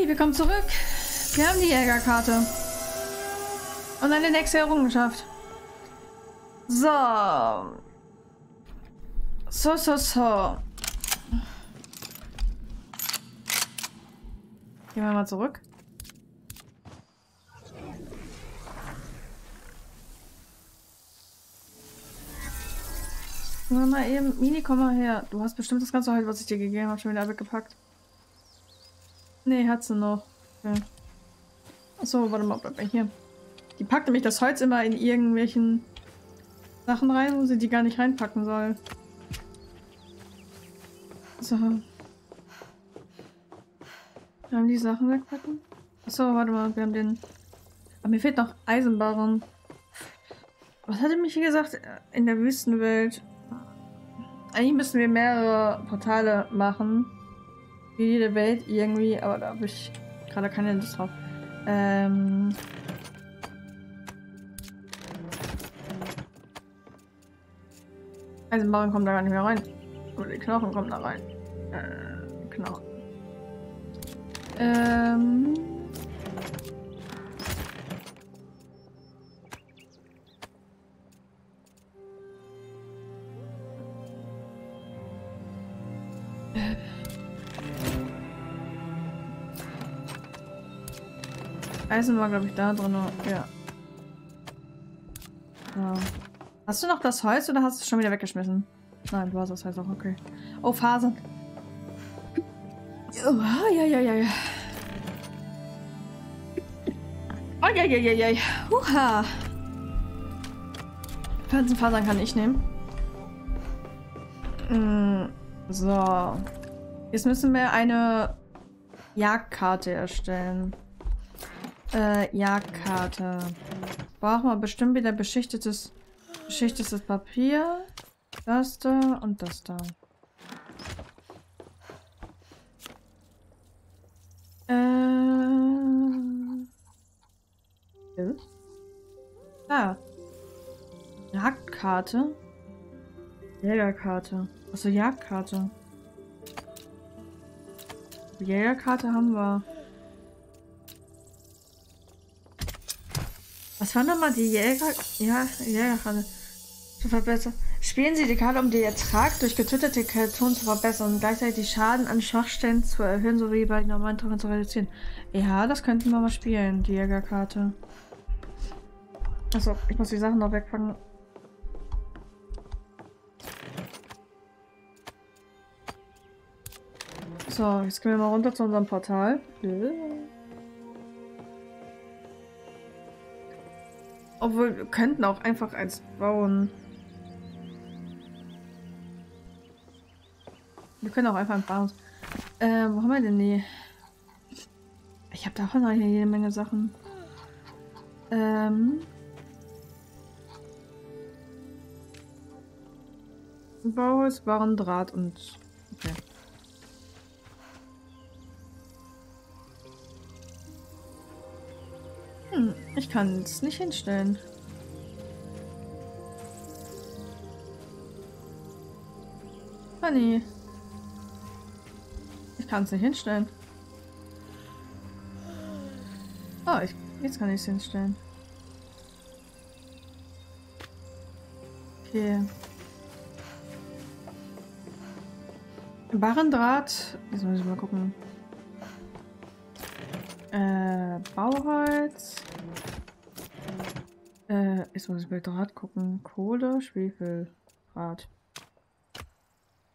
Wir kommen zurück. Wir haben die Jägerkarte. Und eine nächste Errungenschaft. So. So, so, so. Gehen wir mal zurück. Gehen wir mal eben. Mini, komm mal her. Du hast bestimmt das ganze Holz, was ich dir gegeben habe, schon wieder weggepackt. Nee, hat sie noch. Okay. Achso, warte mal, bleib mal hier. Die packt nämlich das Holz immer in irgendwelchen Sachen rein, wo sie die gar nicht reinpacken soll. So. Wir haben die Sachen wegpacken. Achso, warte mal, wir haben den... Aber mir fehlt noch Eisenbarren. Was hatte mich hier gesagt? In der Wüstenwelt. Eigentlich müssen wir mehrere Portale machen. Wie jede Welt irgendwie, aber da habe ich gerade keine Lust drauf. Ähm... Eisenbarren kommen da gar nicht mehr rein. Oder die Knochen kommen da rein. Äh, Knochen. Ähm. Eisen war, glaube ich, da drin. Ja. ja. Hast du noch das Holz oder hast du es schon wieder weggeschmissen? Nein, du hast das Holz auch, okay. Oh, Fasern. Oh, ja, ja, ja, ja. Oh, ja, ja, ja, ja. Huha. Pflanzenfasern kann ich nehmen. Mm, so. Jetzt müssen wir eine Jagdkarte erstellen. Äh, Jagdkarte. Brauchen wir bestimmt wieder beschichtetes, beschichtetes Papier. Das da und das da. Äh. Ja. Ah. Jagdkarte. Jägerkarte. Achso, Jagdkarte. Jägerkarte haben wir. Was war nochmal die Jäger... Ja, Jägerkarte. Zu verbessern. Spielen Sie die Karte, um den Ertrag durch getötete Kreaturen zu verbessern und gleichzeitig die Schaden an Schwachstellen zu erhöhen sowie bei normalen Treffern zu reduzieren. Ja, das könnten wir mal spielen, die Jägerkarte. Achso, ich muss die Sachen noch wegpacken. So, jetzt gehen wir mal runter zu unserem Portal. Obwohl, wir könnten auch einfach eins bauen. Wir können auch einfach ein paar. Äh, wo haben wir denn die? Ich habe da auch noch hier jede Menge Sachen. Ähm. Bauholz, Barren, Draht und. Hm, ich kann es nicht hinstellen. Funny kann es nicht hinstellen. Oh, ich, jetzt kann ich es hinstellen. Okay. Barrendraht. Jetzt muss ich mal gucken. Äh, Bauholz. Äh, jetzt muss ich bei Draht gucken. Kohle, Schwefel, Draht.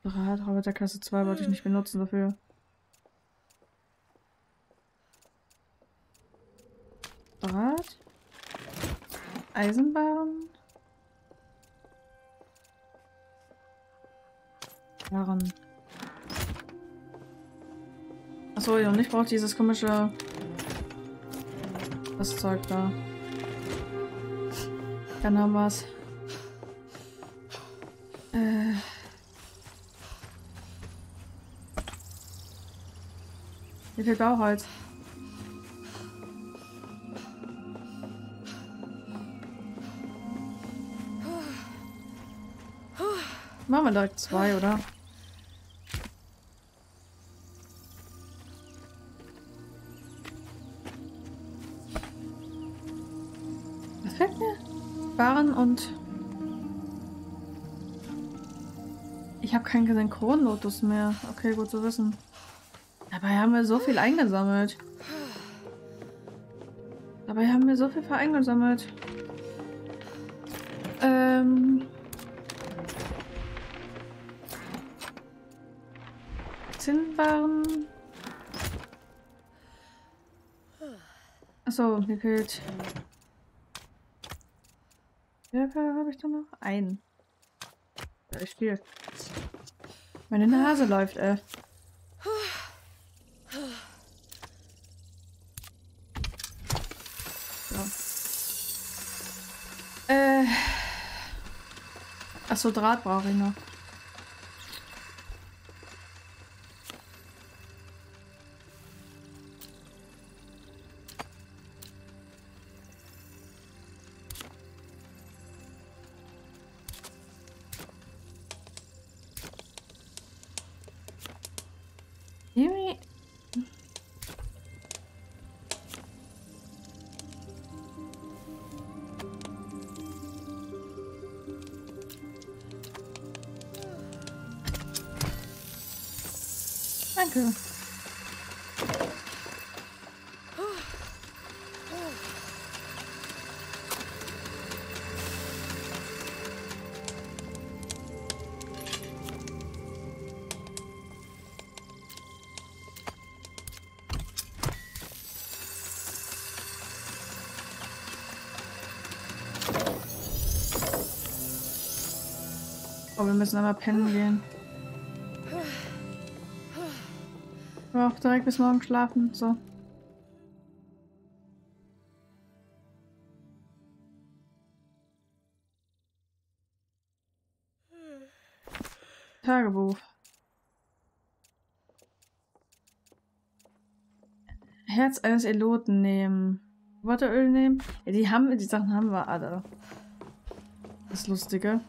Draht, Roboter Klasse 2 wollte ich nicht benutzen dafür. Draht. Eisenbahn. Waren. Achso, und ich brauche dieses komische das Zeug da. Dann haben wir's. Äh. Wie viel Bauholz? Machen wir direkt zwei, oder? Barren und ich habe keinen Synchronlotus mehr. Okay, gut zu wissen. Dabei haben wir so viel eingesammelt. Dabei haben wir so viel eingesammelt. Ähm. Zinnwaren. Achso, mir fehlt. Wie viel habe ich da noch? Ein. Ja, ich spiele. Meine Nase läuft, ey. Äh. Achso, Draht brauche ich noch. Wir müssen aber pennen gehen. auch direkt bis morgen schlafen. So. Tagebuch. Herz eines Eloten nehmen. Wateröl nehmen. Ja, die haben, die Sachen haben wir alle. Das Lustige.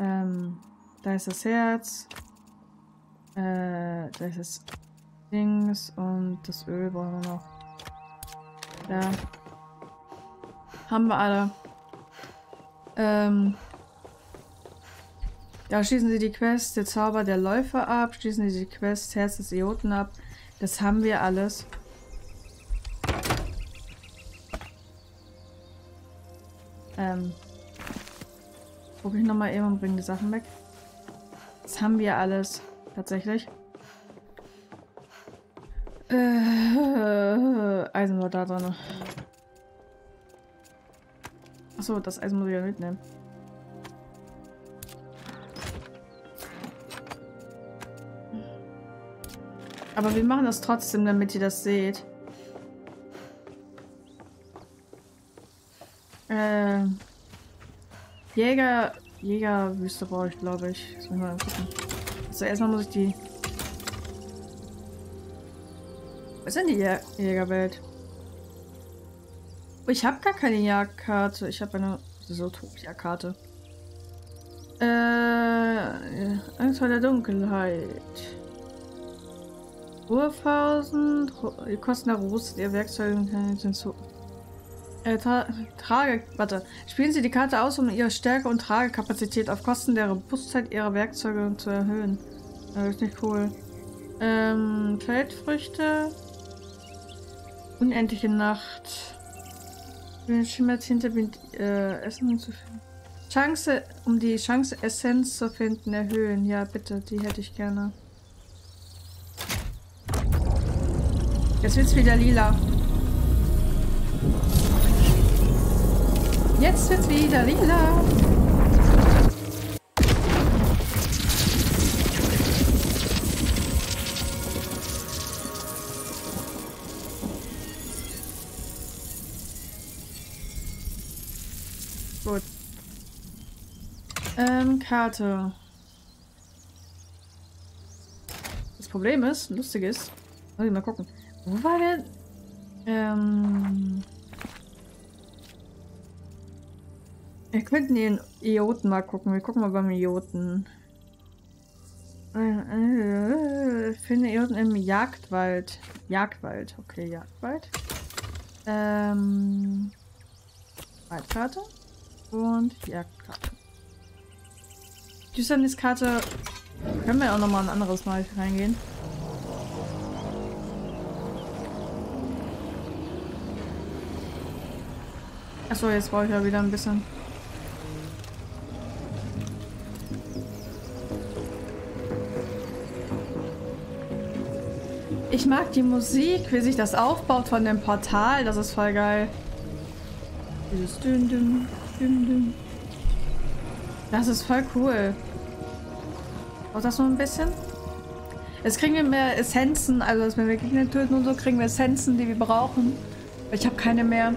Ähm, da ist das Herz. Äh, das ist Dings und das Öl brauchen wir noch. Ja. Haben wir alle. Ähm. Ja, schließen Sie die Quest, der Zauber der Läufer ab, schließen Sie die Quest, Herz des Idioten ab. Das haben wir alles. Ähm. Gucke ich nochmal eben und bringe die Sachen weg. Das haben wir alles tatsächlich. Äh, Eisen war da drin. Achso, das Eisen muss ich ja mitnehmen. Aber wir machen das trotzdem, damit ihr das seht. Äh, Jäger, Jägerwüste brauche ich, glaube ich. Das mal gucken. So, erstmal muss ich die... Was ist denn die Jä Jägerwelt? Oh, ich habe gar keine Jagdkarte. Ich habe eine Sotopia-Karte. Äh, Angst vor der Dunkelheit. Ruhepausen, die Kosten der Ruß, ihr Werkzeuge hinzu. Äh, tra Trage, warte. Spielen Sie die Karte aus, um Ihre Stärke und Tragekapazität auf Kosten der Robustheit Ihrer Werkzeuge zu erhöhen. Das ist nicht cool. Ähm, Feldfrüchte. Unendliche Nacht. Schimmert hinter äh, Essen zu finden. Chance, um die Chance Essenz zu finden, erhöhen. Ja, bitte, die hätte ich gerne. Jetzt wird's wieder lila. Jetzt wird's wieder lila. Gut. Ähm, Karte. Das Problem ist, lustig ist, muss ich mal gucken. Wo war der? Ähm. Wir könnten den Ioten mal gucken. Wir gucken mal beim Ioten. Äh, ich finde Ioten im Jagdwald. Jagdwald, okay, Jagdwald. Ähm. Waldkarte und Jagdkarte. Düsterniskarte können wir auch nochmal ein anderes Mal reingehen. Achso, jetzt brauche ich ja wieder ein bisschen. Ich mag die Musik, wie sich das aufbaut von dem Portal. Das ist voll geil. Dieses dünn, dünn, dünn, dünn. Das ist voll cool. Braucht das noch ein bisschen? Jetzt kriegen wir mehr Essenzen, also wenn wir Gegner töten und so, kriegen wir Essenzen, die wir brauchen. Ich habe keine mehr.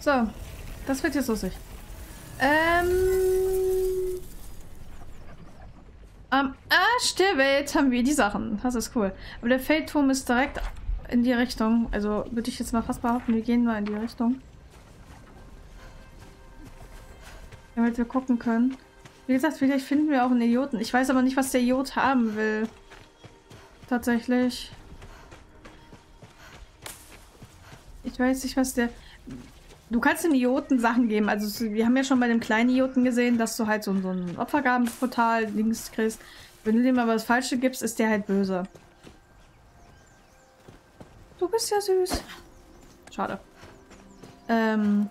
So, das wird jetzt lustig. Ähm. Am Arsch der Welt haben wir die Sachen. Das ist cool. Aber der Feldturm ist direkt in die Richtung. Also würde ich jetzt mal fast behaupten, wir gehen mal in die Richtung. Damit wir gucken können. Wie gesagt, vielleicht finden wir auch einen Idioten. Ich weiß aber nicht, was der Idiot haben will. Tatsächlich. Ich weiß nicht, was der... Du kannst dem Idioten Sachen geben. Also wir haben ja schon bei dem kleinen Idioten gesehen, dass du halt so, so ein Opfergabenportal links kriegst. Wenn du dem aber das Falsche gibst, ist der halt böse. Du bist ja süß. Schade. Ähm.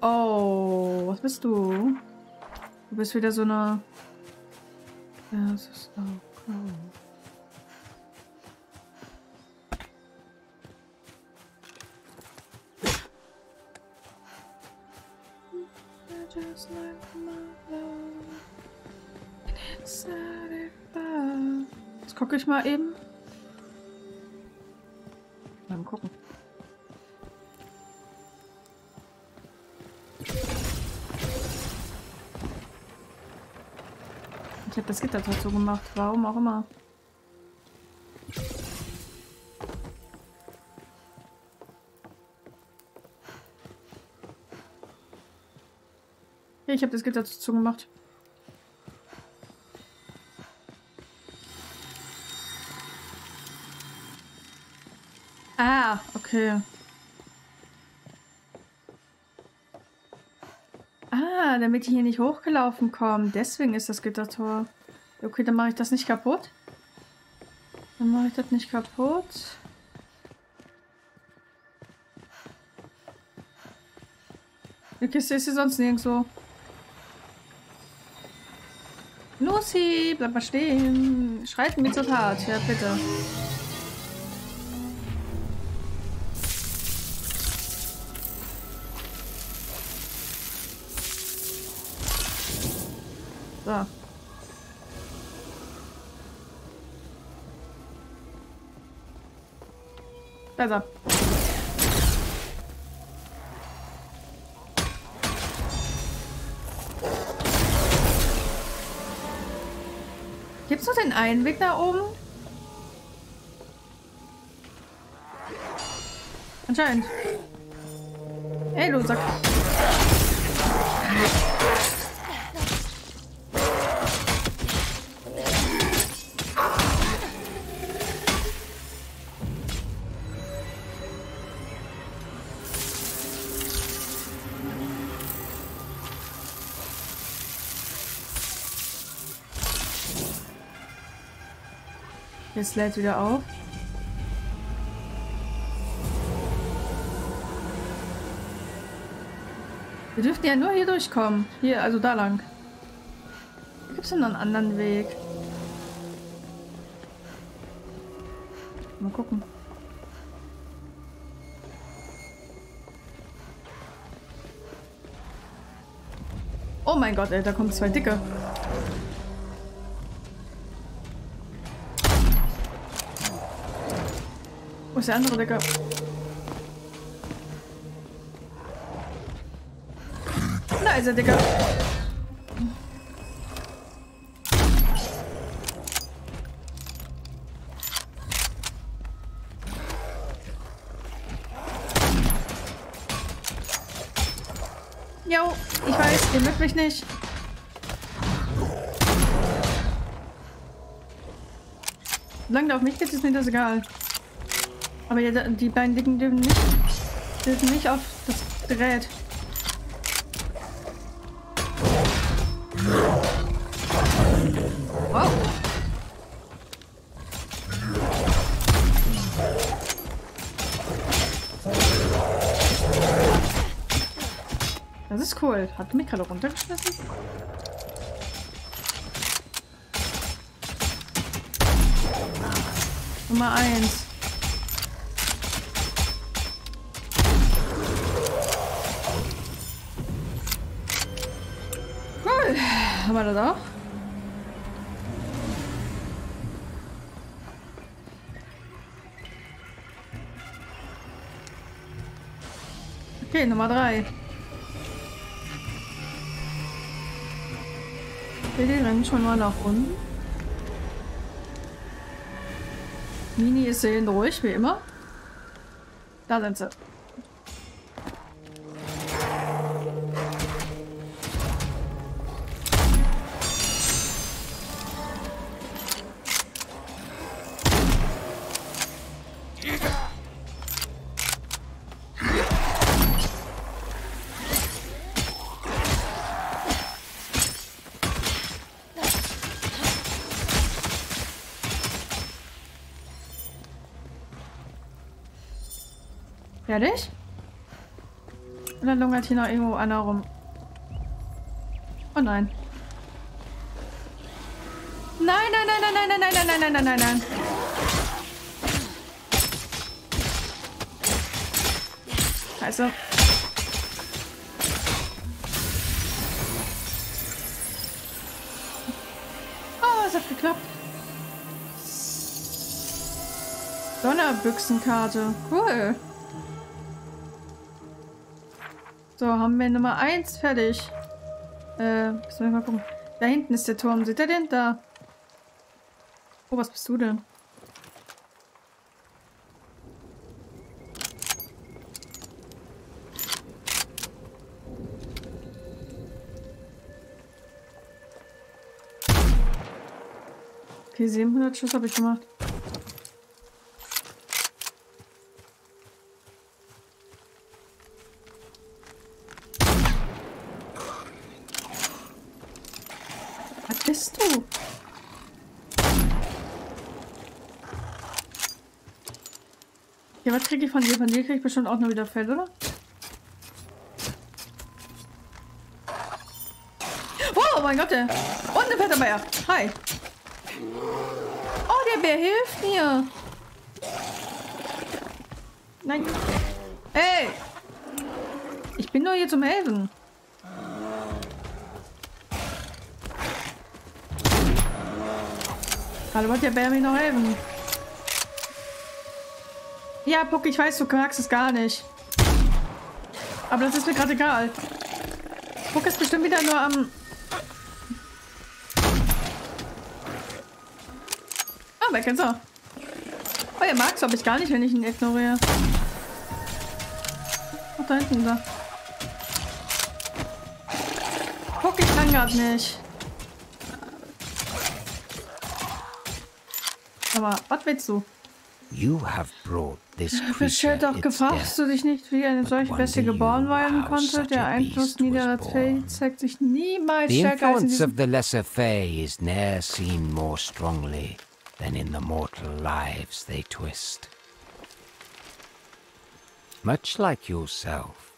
Oh, was bist du? Du bist wieder so eine... Das ist auch cool. Just like my love. Jetzt gucke ich mal eben. Mal gucken. Ich habe das Gitter dazu gemacht. Warum auch immer. Ich habe das Gitter dazu gemacht. Ah, okay. Ah, damit die hier nicht hochgelaufen kommen. Deswegen ist das Gittertor. Okay, dann mache ich das nicht kaputt. Dann mache ich das nicht kaputt. Die Kiste ist hier sonst nirgendwo. Lucy, bleib mal stehen. Schreiten mir zur Tat. Ja, bitte. So. Besser. Noch den einen Weg da oben? Anscheinend. Ey, du. Jetzt lädt wieder auf. Wir dürften ja nur hier durchkommen. Hier, also da lang. Gibt es denn noch einen anderen Weg? Mal gucken. Oh mein Gott, ey, da kommen zwei Dicke. Wo ist der andere Dicke? Da ist er, Dicke. Jo, ich weiß, ihr mögt mich nicht. Solange der auf mich geht, ist mir das egal. Aber die beiden Dicken dürfen nicht, dürfen nicht auf das Gerät. Das ist cool. Hat mich gerade runtergeschmissen? Nummer eins. Haben wir das auch? Okay, Nummer drei. Okay, die rennen schon mal nach unten. Mini ist seelenruhig, wie immer. Da sind sie. Fertig? Oder lungert hier noch irgendwo einer rum? Oh nein. Nein, nein, nein, nein, nein, nein, nein, nein, nein, nein, nein, nein. Scheiße. Oh, es hat geklappt. Donnerbüchsenkarte. Cool. So, haben wir Nummer 1 fertig. Äh, müssen wir mal gucken. Da hinten ist der Turm. Seht ihr den? Da. Oh, was bist du denn? Okay, 700 Schuss habe ich gemacht. Was bist du? Ja, was krieg ich von dir? Von dir krieg ich bestimmt auch nur wieder Fell, oder? Oh mein Gott, der. Und ein fetter Bär. Hi. Oh, der Bär hilft mir. Nein. Ey. Ich bin nur hier zum Helfen. Gerade wollte der Bär mir noch helfen. Ja, Puck, ich weiß, du magst es gar nicht. Aber das ist mir gerade egal. Puck ist bestimmt wieder nur am... Ah, weg ist er. Oh, mag es, aber ich gar nicht, wenn ich ihn ignoriere. Ach, da hinten da. Puck, ich kann gerade nicht. Aber was willst du? You have brought this creature doch its gefragst du dich nicht, wie eine solche Bestie geboren werden konnte? Der Einfluss niederer born. Zeigt sich niemals The stärker als in influence diesem... of the lesser fae is ne'er seen more strongly. than in the mortal lives they twist. Much like yourself,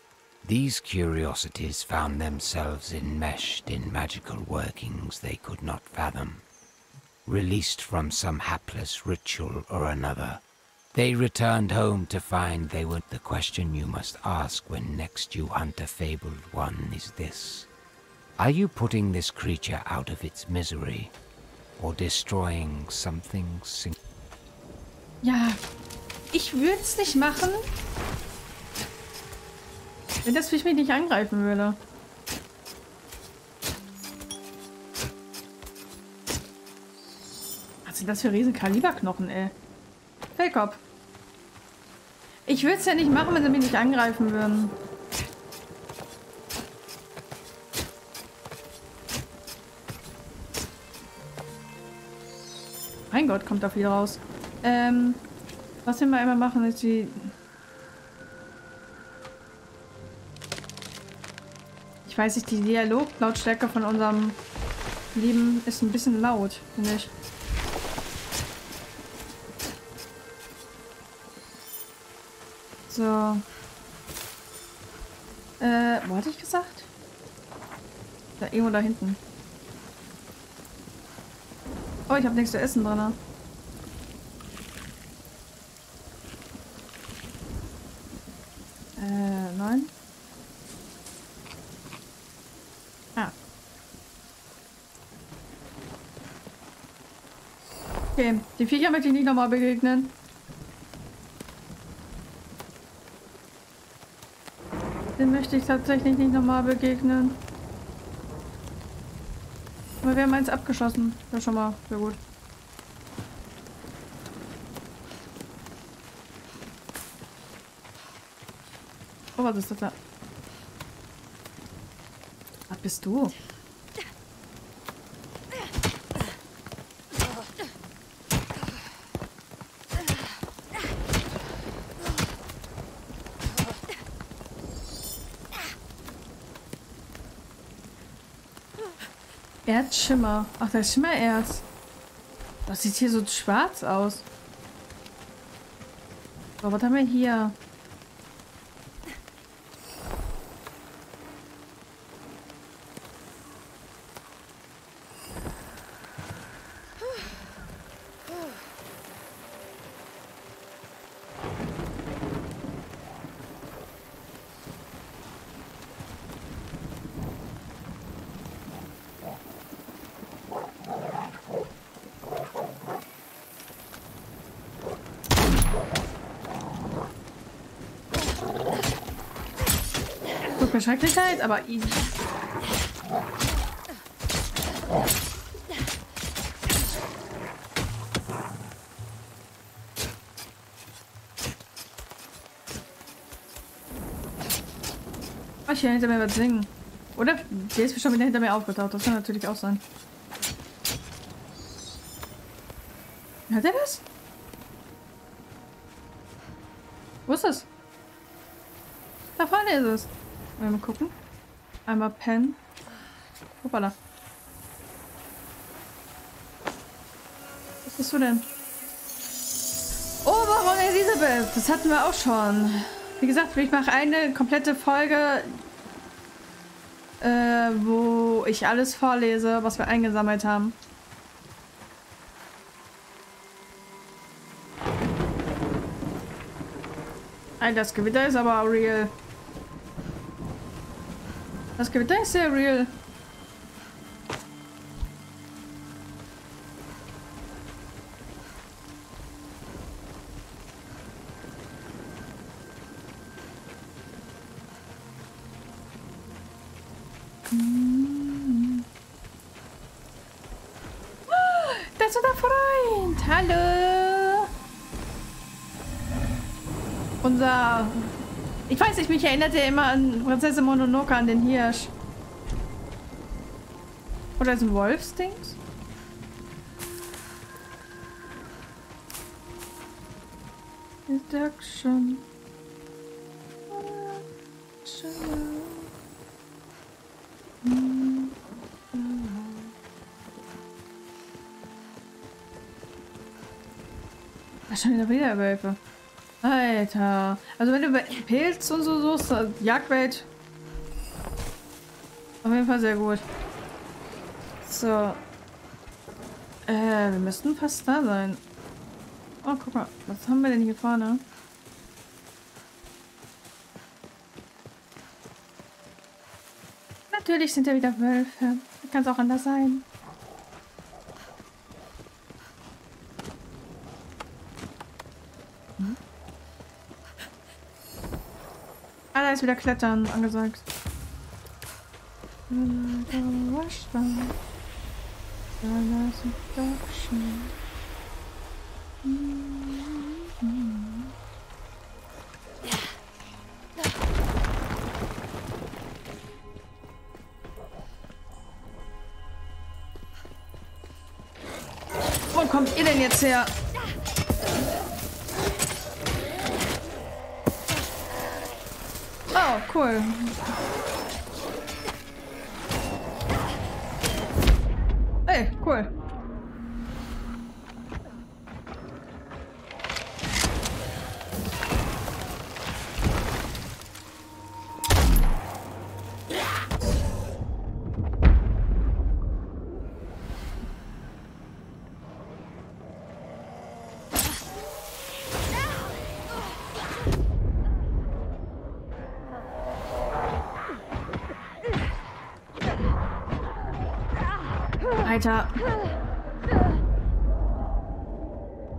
these curiosities found themselves enmeshed in magical workings they could not fathom. Released from some hapless ritual or another, they returned home to find they were the question you must ask when next you hunt a fabled one is this. Are you putting this creature out of its misery or destroying something sing Ja, ich würde es nicht machen, wenn das Fisch mich nicht angreifen würde. Was sind das für riesen Kaliberknochen, ey? Fellkopf. Ich würde es ja nicht machen, wenn sie mich nicht angreifen würden. Mein Gott, kommt da viel raus. Ähm, was wir mal einmal machen, ist die... Ich weiß nicht, die Dialoglautstärke von unserem Leben ist ein bisschen laut, finde ich. So. Äh, wo hatte ich gesagt? Da irgendwo da hinten. Oh, ich habe nichts zu essen drin. Äh, nein. Ah. Okay, die Viecher möchte ich nicht nochmal begegnen. Den möchte ich tatsächlich nicht nochmal begegnen. Aber wir haben eins abgeschossen. Ja, schon mal sehr gut. Oh, was ist das da? Was bist du? Erzschimmer. Ach, das Schimmererz. Das sieht hier so schwarz aus. So, was haben wir hier? Tut mir schrecklich leid, aber ihn. Oh, ich hier hinter mir was singen. Oder der ist schon wieder hinter mir aufgetaucht. Das kann natürlich auch sein. Hat er das? Wo ist es? Da vorne ist es. Mal gucken. Einmal Pen. Hoppala. Was bist du denn? Warum Elisabeth? Das hatten wir auch schon. Wie gesagt, ich mache eine komplette Folge, äh, wo ich alles vorlese, was wir eingesammelt haben. Das Gewitter ist aber real. Das Gewitter ist sehr real. Ich weiß nicht, mich erinnert er immer an Prinzessin Mononoke, an den Hirsch. Oder ist ein Wolfsdings? Reduction. Schon wieder wieder Wölfe. Alter. Also wenn du Pilz und so suchst, Jagdwelt. Auf jeden Fall sehr gut. So. Äh, wir müssten fast da sein. Oh, guck mal. Was haben wir denn hier vorne? Natürlich sind da wieder Wölfe. Kann es auch anders sein. Ist wieder Klettern angesagt. Wo kommt ihr denn jetzt her? Cool. Alter.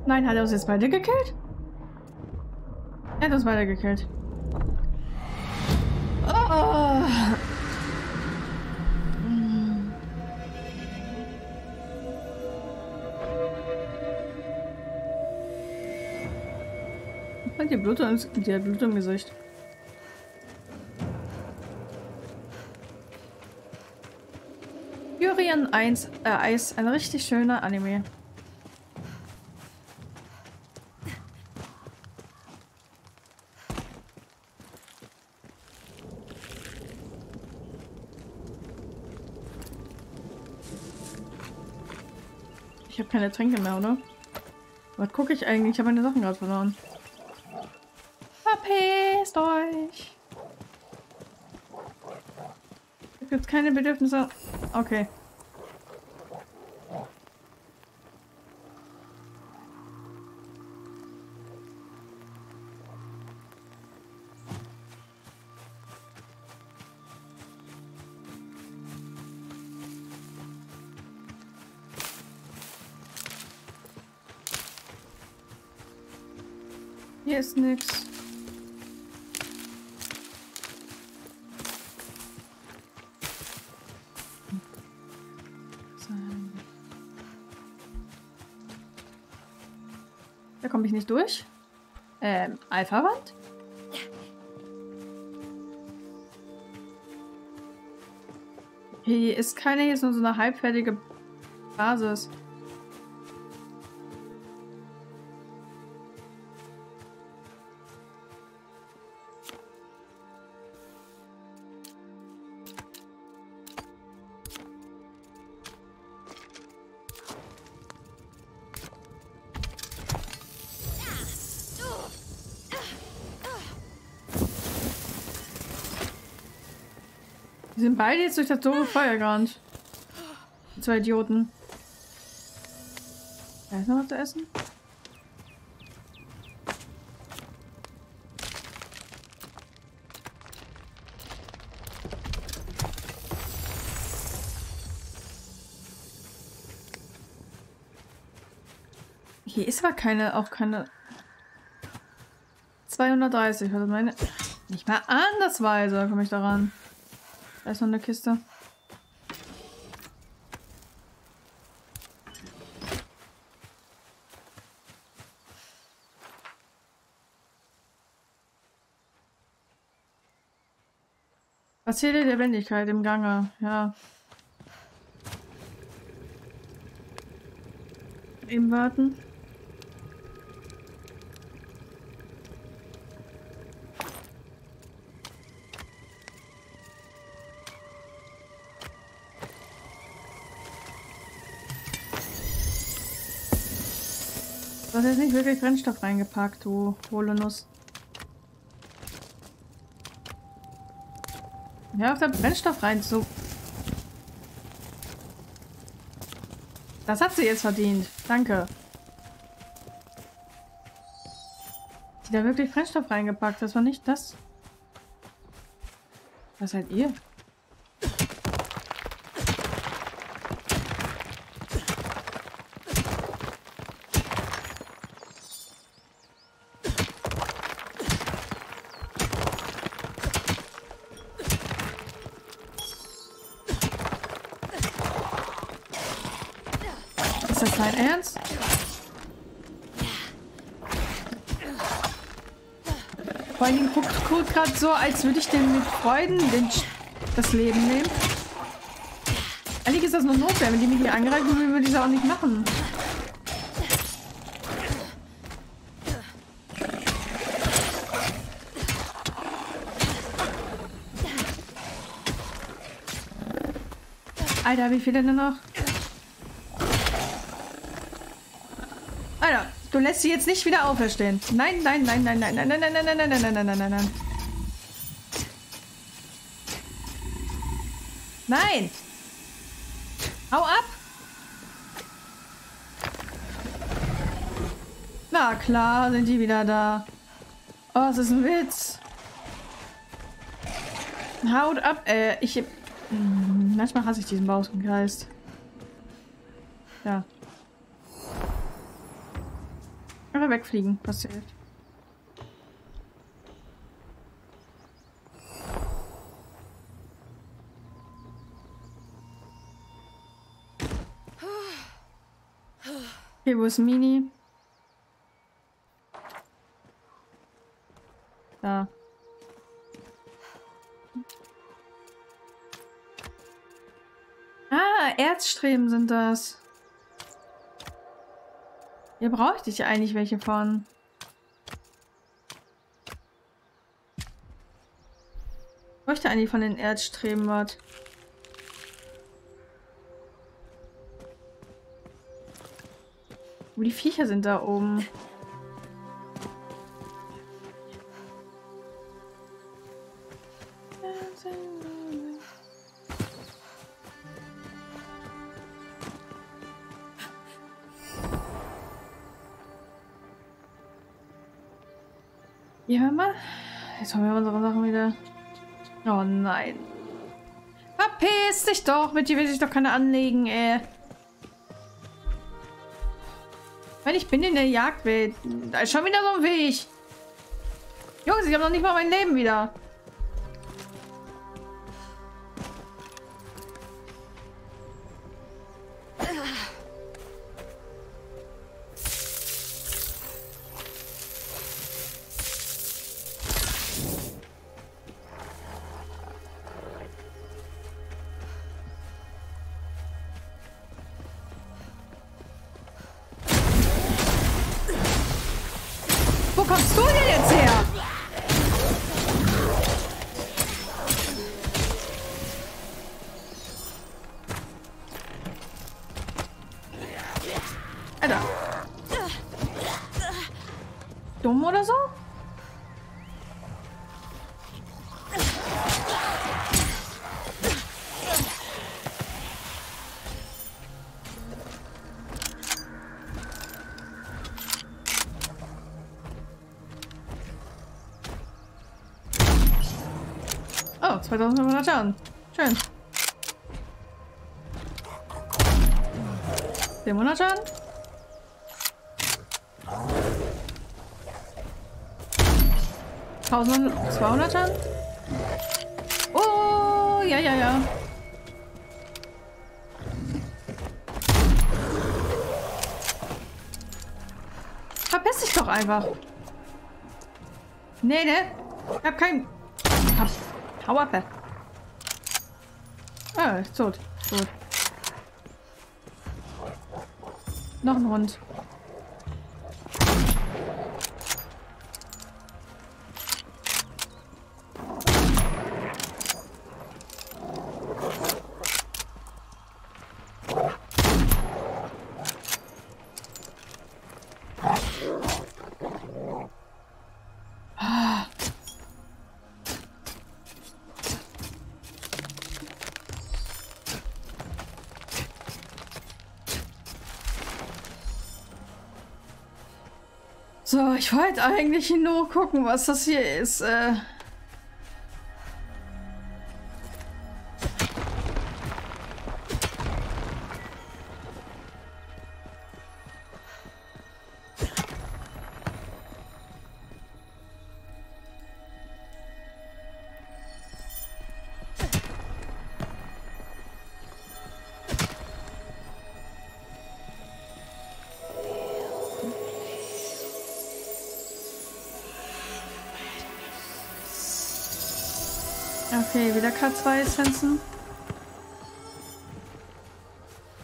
Nein, hat er uns jetzt beide gekillt? Er hat uns beide gekillt. Oh. Die Blutung, die hat Blut im Gesicht. Yurian 1, äh, Eis, ein richtig schöner Anime. Ich habe keine Tränke mehr, oder? Was gucke ich eigentlich? Ich habe meine Sachen gerade verloren. Verpisst euch! Gibt keine Bedürfnisse. Okay. Ist nichts. Da komme ich nicht durch. Ähm, Alpha-Wand? Hier ist keine, hier ist nur so eine halbfertige Basis. Sind beide jetzt durch das doofe Feuer gerannt. Zwei Idioten. Da ist noch was zu essen? Hier ist aber keine, auch keine 230, also meine... Nicht mal andersweise komme ich daran. Da ist noch eine Kiste. Erzähle der Wendigkeit im Gange, ja. Eben warten. Hast jetzt nicht wirklich Brennstoff reingepackt, du Holonuss. Ja, auf der Brennstoff rein, so. Das hat sie jetzt verdient. Danke. Die da wirklich Brennstoff reingepackt. Das war nicht das. Was seid ihr? Ist das dein Ernst? Vor allen Dingen guckt Kurt gerade so, als würde ich dem mit Freuden den, das Leben nehmen. Eigentlich ist das nur Notwehr. Wenn die mich hier angreifen würden, würde ich das auch nicht machen. Alter, wie viele denn noch? Alter, du lässt sie jetzt nicht wieder auferstehen. Nein, nein, nein, nein, nein, nein, nein, nein, nein, nein, nein, nein, nein, nein, nein, nein. Nein! Hau ab! Na klar, sind die wieder da. Oh, es ist ein Witz. Haut ab, äh, ich... Manchmal hasse ich diesen Bausengeist. Ja. Wegfliegen, passiert. Okay, wo ist Mini? Da. Ah, Erzstreben sind das. Hier brauchte ich eigentlich welche von. Ich bräuchte eigentlich von den Erzstreben was. Wo die Viecher sind da oben. Jetzt haben wir unsere Sachen wieder. Oh nein. Verpiss dich doch. Mit dir will sich doch keiner anlegen, ey. Wenn ich bin in der Jagdwelt. Da ist schon wieder so ein Weg. Jungs, ich habe noch nicht mal mein Leben wieder. 2500 Schaden. Schön. 700 Schaden. Tausend, 200 Schaden. Oh, ja, ja, ja. Verpiss dich doch einfach. Nee, ne? Ich hab kein... Hau ab. Ah, ist tot. Tot. Noch ein Hund. Ich wollte eigentlich nur gucken, was das hier ist. Äh Okay, wieder K2-Essenzen.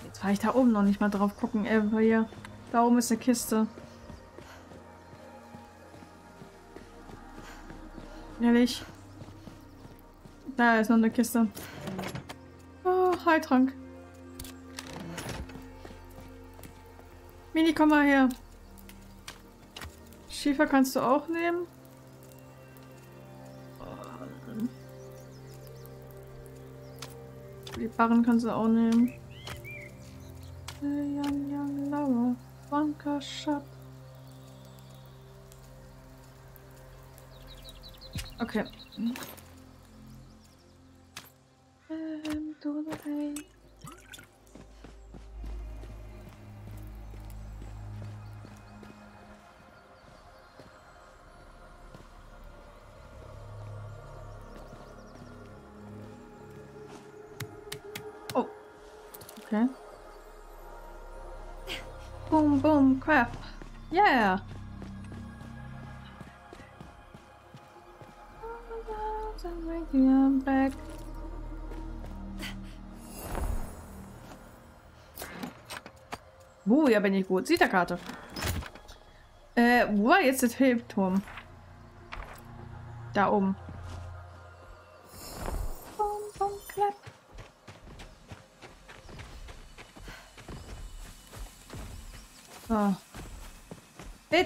Jetzt war ich da oben noch nicht mal drauf gucken, ey, hier. Da oben ist eine Kiste. Ehrlich. Da ist noch eine Kiste. Oh, Heiltrank. Mini, komm mal her. Schiefer kannst du auch nehmen. Barren kannst du auch nehmen. Young, young lover, Bunker Shot. Okay. Crap. Yeah. Back. Uh, ja bin ich gut. Sieht der Karte. Äh, wo war jetzt der Hilfturm? Da oben.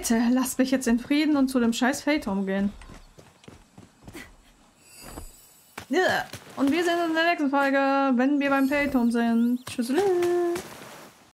Bitte, lasst mich jetzt in Frieden und zu dem scheiß Phaeton gehen. Und wir sehen uns in der nächsten Folge, wenn wir beim Phaeton sind. Tschüss.